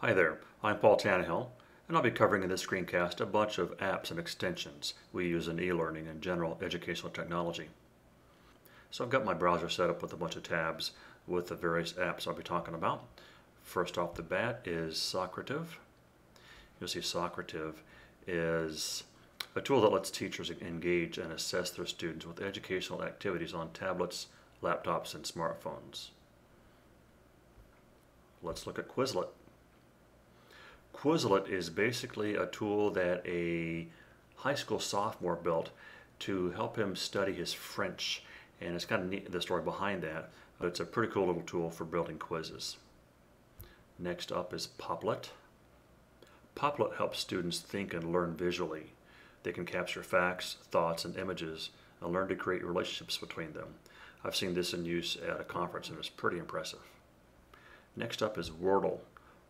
Hi there, I'm Paul Tannahill, and I'll be covering in this screencast a bunch of apps and extensions we use in e-learning and general educational technology. So I've got my browser set up with a bunch of tabs with the various apps I'll be talking about. First off the bat is Socrative. You'll see Socrative is a tool that lets teachers engage and assess their students with educational activities on tablets, laptops, and smartphones. Let's look at Quizlet. Quizlet is basically a tool that a high school sophomore built to help him study his French. And it's kind of neat the story behind that, but it's a pretty cool little tool for building quizzes. Next up is Popplet. Popplet helps students think and learn visually. They can capture facts, thoughts, and images and learn to create relationships between them. I've seen this in use at a conference and it's pretty impressive. Next up is Wordle.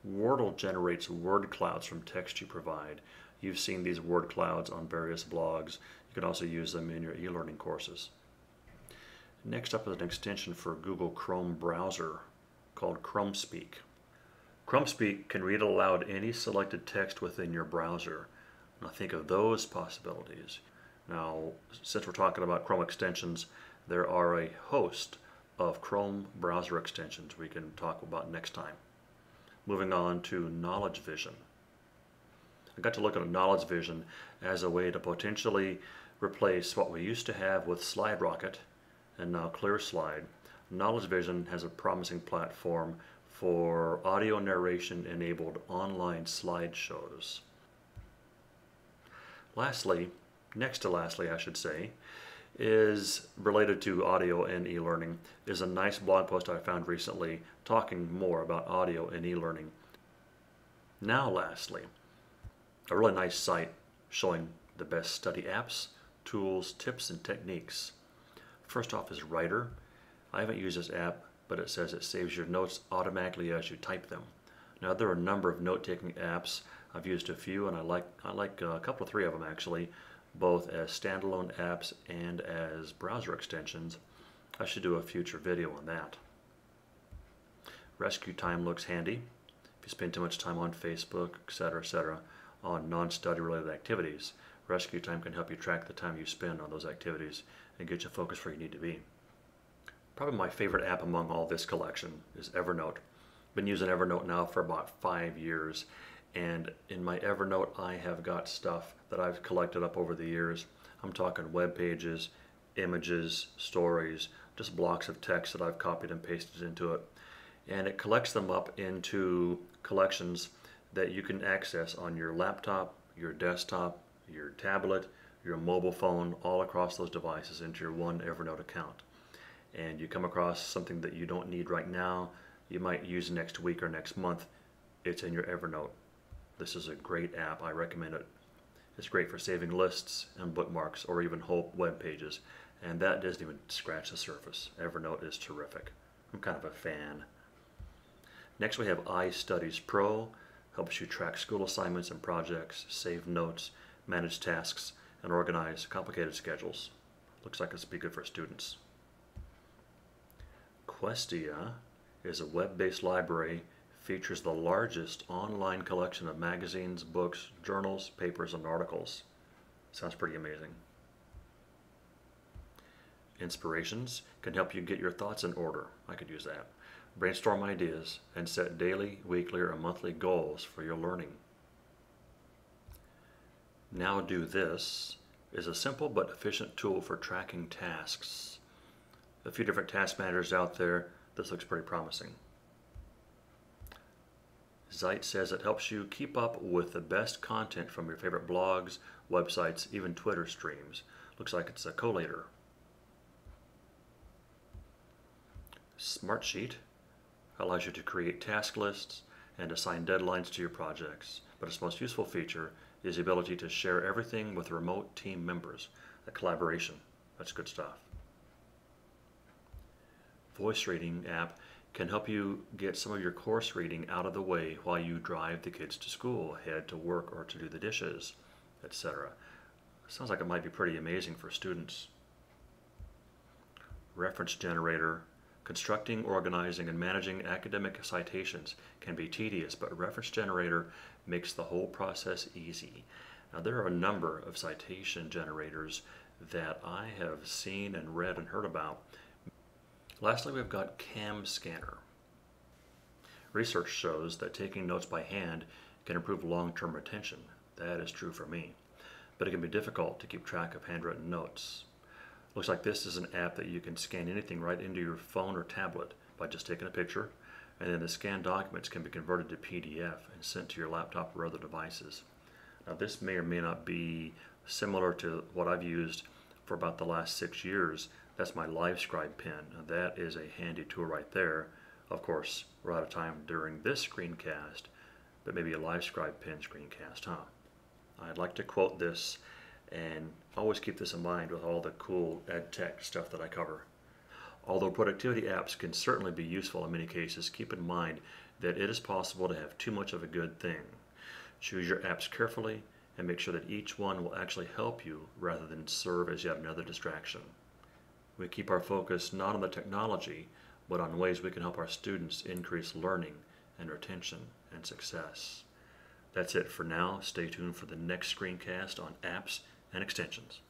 Wordle generates word clouds from text you provide. You've seen these word clouds on various blogs. You can also use them in your e-learning courses. Next up is an extension for Google Chrome browser called ChromeSpeak. ChromeSpeak can read aloud any selected text within your browser. Now think of those possibilities. Now, since we're talking about Chrome extensions, there are a host of Chrome browser extensions we can talk about next time. Moving on to Knowledge Vision. I got to look at Knowledge Vision as a way to potentially replace what we used to have with SlideRocket and now ClearSlide. Knowledge Vision has a promising platform for audio narration enabled online slideshows. Lastly, next to lastly I should say, is related to audio and e-learning is a nice blog post I found recently talking more about audio and e-learning. Now lastly, a really nice site showing the best study apps, tools, tips, and techniques. First off is Writer. I haven't used this app, but it says it saves your notes automatically as you type them. Now there are a number of note-taking apps. I've used a few and I like, I like uh, a couple of three of them actually both as standalone apps and as browser extensions. I should do a future video on that. Rescue Time looks handy if you spend too much time on Facebook, etc., etc., on non-study related activities. Rescue Time can help you track the time you spend on those activities and get you focused where you need to be. Probably my favorite app among all this collection is Evernote. Been using Evernote now for about five years and in my Evernote, I have got stuff that I've collected up over the years. I'm talking web pages, images, stories, just blocks of text that I've copied and pasted into it. And it collects them up into collections that you can access on your laptop, your desktop, your tablet, your mobile phone, all across those devices into your one Evernote account. And you come across something that you don't need right now, you might use next week or next month, it's in your Evernote. This is a great app. I recommend it. It's great for saving lists and bookmarks or even whole web pages. And that doesn't even scratch the surface. Evernote is terrific. I'm kind of a fan. Next we have iStudiez Pro. Helps you track school assignments and projects, save notes, manage tasks, and organize complicated schedules. Looks like it's be good for students. Questia is a web-based library features the largest online collection of magazines, books, journals, papers, and articles. Sounds pretty amazing. Inspirations can help you get your thoughts in order. I could use that. Brainstorm ideas and set daily, weekly, or monthly goals for your learning. Now Do This is a simple but efficient tool for tracking tasks. A few different task managers out there. This looks pretty promising. Zite says it helps you keep up with the best content from your favorite blogs, websites, even Twitter streams. Looks like it's a collator. Smartsheet allows you to create task lists and assign deadlines to your projects, but its most useful feature is the ability to share everything with remote team members. A collaboration, that's good stuff. Voice reading app can help you get some of your course reading out of the way while you drive the kids to school, head to work, or to do the dishes, etc. Sounds like it might be pretty amazing for students. Reference generator Constructing, organizing, and managing academic citations can be tedious, but Reference Generator makes the whole process easy. Now, there are a number of citation generators that I have seen and read and heard about. Lastly, we've got CAM Scanner. Research shows that taking notes by hand can improve long-term retention. That is true for me. But it can be difficult to keep track of handwritten notes. Looks like this is an app that you can scan anything right into your phone or tablet by just taking a picture, and then the scanned documents can be converted to PDF and sent to your laptop or other devices. Now this may or may not be similar to what I've used for about the last six years. That's my LiveScribe pen. Now that is a handy tool right there. Of course, we're out of time during this screencast, but maybe a LiveScribe pen screencast, huh? I'd like to quote this and always keep this in mind with all the cool ed tech stuff that I cover. Although productivity apps can certainly be useful in many cases, keep in mind that it is possible to have too much of a good thing. Choose your apps carefully and make sure that each one will actually help you rather than serve as yet another distraction. We keep our focus not on the technology, but on ways we can help our students increase learning and retention and success. That's it for now. Stay tuned for the next screencast on apps and extensions.